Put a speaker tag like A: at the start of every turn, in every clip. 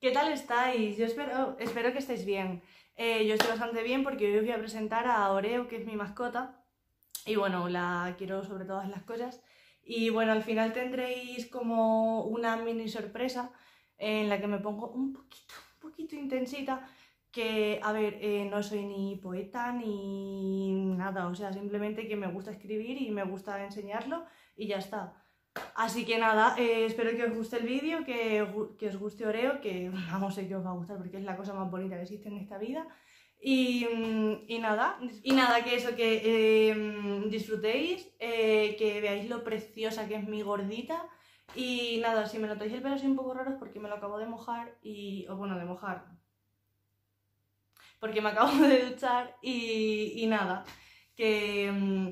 A: ¿Qué tal estáis? Yo espero, espero que estéis bien. Eh, yo estoy bastante bien porque hoy os voy a presentar a Oreo, que es mi mascota. Y bueno, la quiero sobre todas las cosas. Y bueno, al final tendréis como una mini sorpresa en la que me pongo un poquito, un poquito intensita. Que, a ver, eh, no soy ni poeta ni nada, o sea, simplemente que me gusta escribir y me gusta enseñarlo y ya está. Así que nada, eh, espero que os guste el vídeo, que, os guste Oreo, que vamos, sé que os va a gustar porque es la cosa más bonita que existe en esta vida. Y, mm, nada, y nada, que eso, que em, disfrutéis, eh, que veáis lo preciosa que es mi gordita. Y nada, si me notáis el pelo así un poco raro porque me lo acabo de mojar y, o bueno, de mojar, porque me acabo de duchar y, y nada, que mm,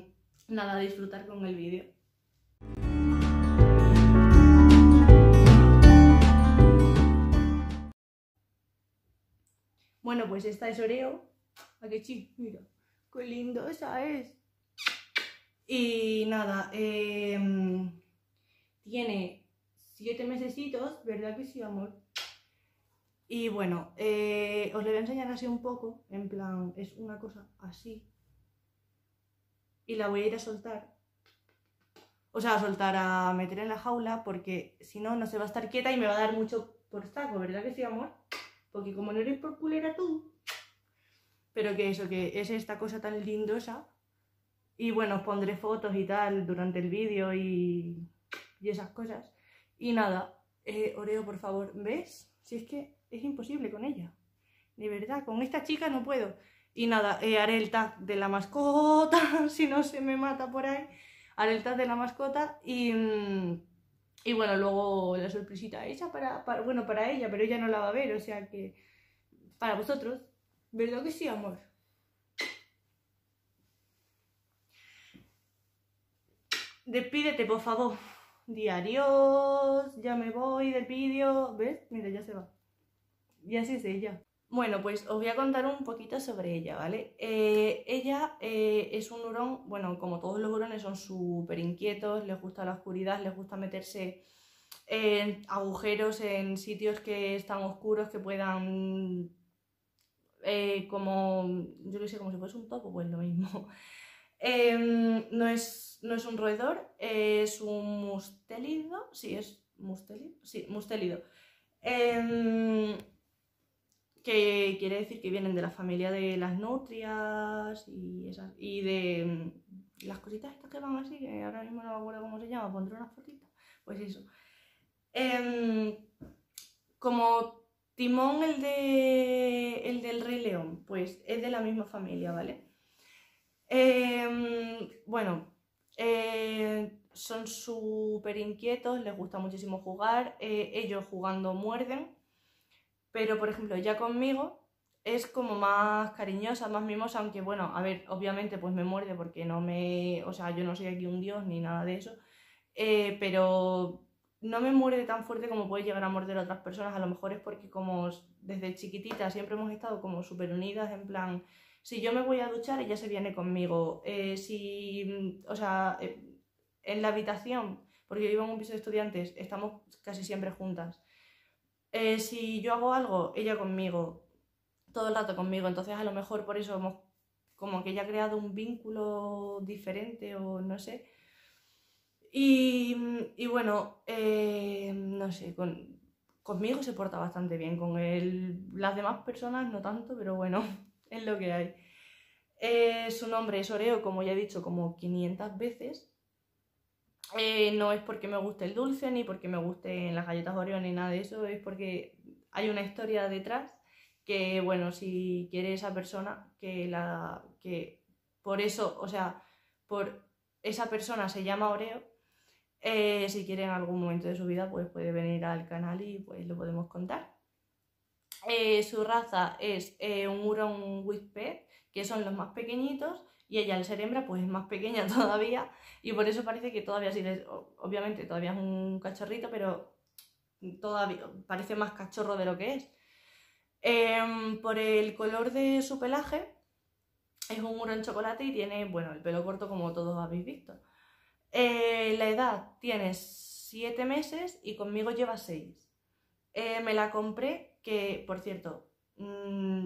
A: nada, disfrutar con el vídeo. Bueno, pues esta es Oreo. ¿A qué chi? Mira, qué lindo esa es. Y nada, em, tiene siete mesecitos, ¿verdad que sí, amor? Y bueno, eh, os lo voy a enseñar así un poco, en plan, es una cosa así. Y la voy a ir a soltar. O sea, a soltar, a meter en la jaula, porque si no, no se va a estar quieta y me va a dar mucho por saco, ¿verdad que sí, amor? Porque como no eres por culera tú, pero que eso, que es esta cosa tan lindosa. Y bueno, os pondré fotos y tal durante el vídeo y, y, esas cosas. Y nada, eh, Oreo, por favor, ¿ves? Si es que es imposible con ella. De verdad, con esta chica no puedo. Y nada, eh, haré el tag de la mascota, si no se me mata por ahí. Haré el tag de la mascota y... Mm, y bueno, luego la sorpresita hecha para, bueno, para ella, pero ella no la va a ver, o sea que para vosotros, ¿verdad que sí, amor? Despídete, por favor. Di adiós, ya me voy del vídeo. ¿Ves? Mira, ya se va. Y así es ella. Bueno, pues os voy a contar un poquito sobre ella, ¿vale? Eh, ella eh, es un hurón, bueno, como todos los hurones son súper inquietos, les gusta la oscuridad, les gusta meterse en agujeros, en sitios que están oscuros, que puedan, eh, como, yo lo sé, como si fuese un topo, pues lo mismo. Em, no, es, no es un roedor, es un mustélido, sí, es mustélido, sí, mustélido. Que quiere decir que vienen de la familia de las nutrias y, esas, y de mm, las cositas estas que van así, que ahora mismo no me acuerdo cómo se llama, pondré una fotita, pues eso. Em, como Timón, el, de, el del Rey León, pues es de la misma familia, ¿vale? Em, bueno, eh, son súper inquietos, les gusta muchísimo jugar, eh, ellos jugando muerden, pero por ejemplo ya conmigo es como más cariñosa, más mimosa, aunque bueno, a ver, obviamente pues me muerde porque no me, o sea, yo no soy aquí un dios ni nada de eso, eh, pero no me muerde tan fuerte como puede llegar a morder a otras personas, a lo mejor es porque como desde chiquitita siempre hemos estado como súper unidas, en plan, si yo me voy a duchar, ella se viene conmigo, eh, si, o sea, eh, en la habitación, porque yo vivo en un piso de estudiantes, estamos casi siempre juntas. Eh, si yo hago algo, ella conmigo, todo el rato conmigo, entonces a lo mejor por eso hemos como que ella ha creado un vínculo diferente o no sé. Y, bueno, eh, no sé, con, conmigo se porta bastante bien, con las demás personas no tanto, pero bueno, es lo que hay. Eh, su nombre es Oreo, como ya he dicho, como 500 veces. Eh, no es porque me guste el dulce, ni porque me gusten las galletas Oreo, ni nada de eso, es porque hay una historia detrás que, bueno, si quiere esa persona, que, la, que por eso, o sea, por esa persona se llama Oreo, eh, si quiere en algún momento de su vida, pues puede venir al canal y pues lo podemos contar. Eh, su raza es un Huron Whippet, que son los más pequeñitos, y ella al ser hembra pues es más pequeña todavía y por eso parece que todavía sí, obviamente todavía es un cachorrito, pero todavía parece más cachorro de lo que es. Em, por el color de su pelaje, es un muro en chocolate y tiene, bueno, el pelo corto como todos habéis visto. Eh, la edad tiene 7 meses y conmigo lleva 6. Eh, me la compré, que por cierto, mmm,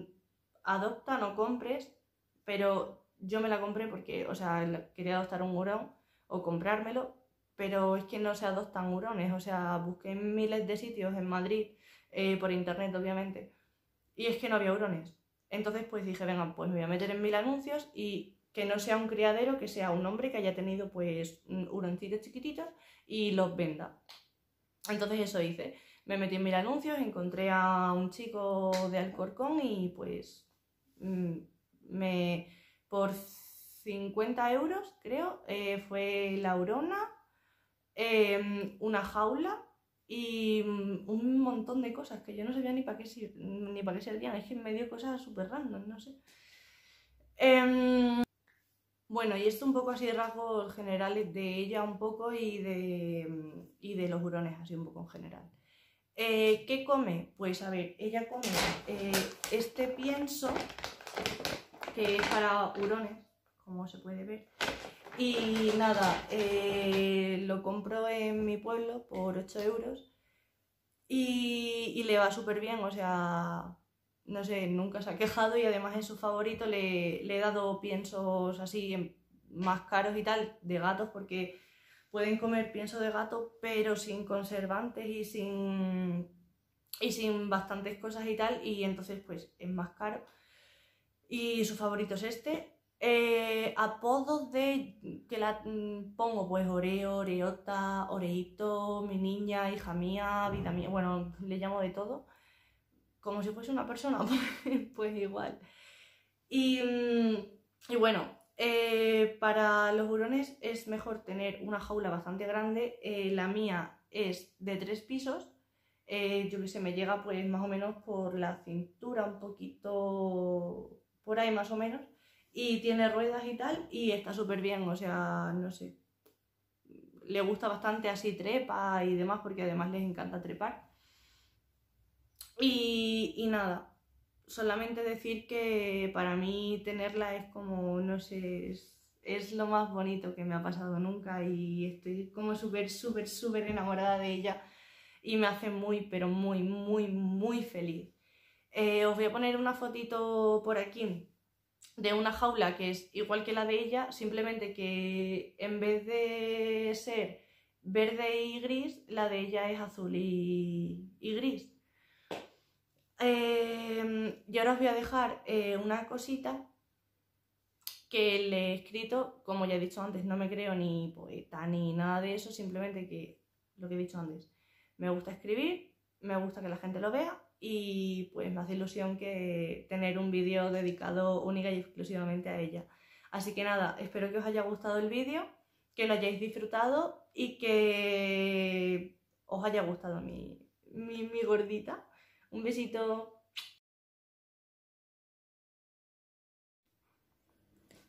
A: adopta, no compres, pero yo me la compré porque, o sea, quería adoptar un hurón o comprármelo, pero es que no se adoptan hurones, o sea, busqué en miles de sitios en Madrid, eh, por internet obviamente, y es que no había hurones. Entonces pues dije, venga, pues me voy a meter en mil anuncios y que no sea un criadero, que sea un hombre que haya tenido pues huroncitos chiquititos y los venda. Entonces eso hice. Me metí en mil anuncios, encontré a un chico de Alcorcón y pues mm, me por 50 euros creo eh, fue la Aurona, em, una jaula y mm, un montón de cosas que yo no sabía ni para qué, ni para qué servían. Es que me dio cosas súper random, no sé. Em, bueno, y esto un poco así de rasgos generales de ella un poco y de, y de los hurones así un poco en general. Eh, ¿Qué come? Pues a ver, ella come eh, este pienso que es para hurones, como se puede ver. Y nada, eh, lo compro en mi pueblo por 8 euros y, le va súper bien, o sea, no sé, nunca se ha quejado y además en su favorito le, he dado piensos así más caros y tal de gatos porque pueden comer pienso de gato pero sin conservantes y sin, y sin bastantes cosas y tal y entonces pues es más caro y su favorito es este eh, apodos de que la mm, pongo, pues Oreo, Oreota, Oreito, mi niña, hija mía, vida mía, bueno, le llamo de todo. Como si fuese una persona, pues, igual. Y, mm, y bueno, eh, para los hurones es mejor tener una jaula bastante grande. Eh, la mía es de tres pisos. yo que sé, me llega pues más o menos por la cintura, un poquito por ahí más o menos y tiene ruedas y tal y está súper bien, o sea, no sé. Le gusta bastante así trepa y demás porque además les encanta trepar. Y, y nada, solamente decir que para mí tenerla es como, no sé, es, es lo más bonito que me ha pasado nunca y estoy como súper, súper, súper enamorada de ella y me hace muy, pero muy, muy, muy feliz. Eh, os voy a poner una fotito por aquí de una jaula que es igual que la de ella, simplemente que en vez de ser verde y gris, la de ella es azul y, gris. Em, y ahora os voy a dejar eh, una cosita que le he escrito, como ya he dicho antes, no me creo ni poeta ni nada de eso, simplemente que lo que he dicho antes, me gusta escribir, me gusta que la gente lo vea y pues me hace ilusión que tener un vídeo dedicado única y exclusivamente a ella. Así que nada, espero que os haya gustado el vídeo, que lo hayáis disfrutado y que os haya gustado mi, mi, mi gordita. Un besito.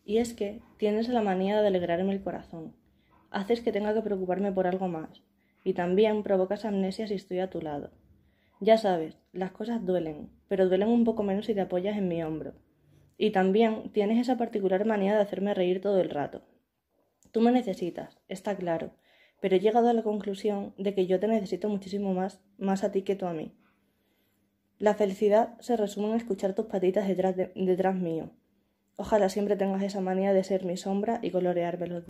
B: Y es que tienes la manía de alegrarme el corazón. Haces que tenga que preocuparme por algo más. Y también provocas amnesia si estoy a tu lado. Ya sabes, las cosas duelen, pero duelen un poco menos si te apoyas en mi hombro. Y también tienes esa particular manía de hacerme reír todo el rato. Tú me necesitas, está claro, pero he llegado a la conclusión de que yo te necesito muchísimo más, más a ti que tú a mí. La felicidad se resume en escuchar tus patitas detrás, detrás mío. Ojalá siempre tengas esa manía de ser mi sombra y colorearme los